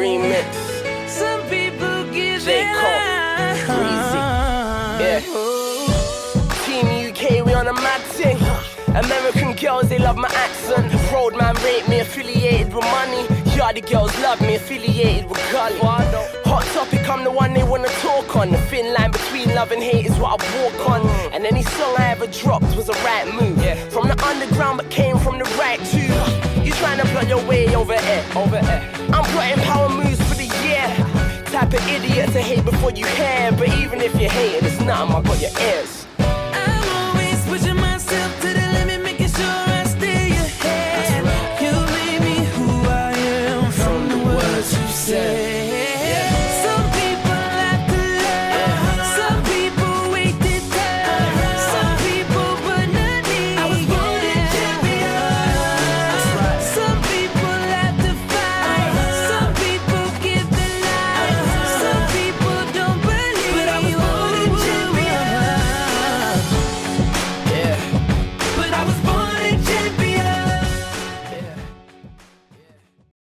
remix. Some people yeah. Team UK, we on a mad thing. American girls, they love my accent. Roadman rate me, affiliated with money. Yardy girls love me, affiliated with gully. Hot topic, I'm the one they wanna talk on. The thin line between love and hate is what I walk on. And any song I ever dropped was a right move. From the underground, but came from the right too. You trying to put your way over here, over there? I'm putting to hate before you hear. But even if you hate it, it's nothing, I got your ears.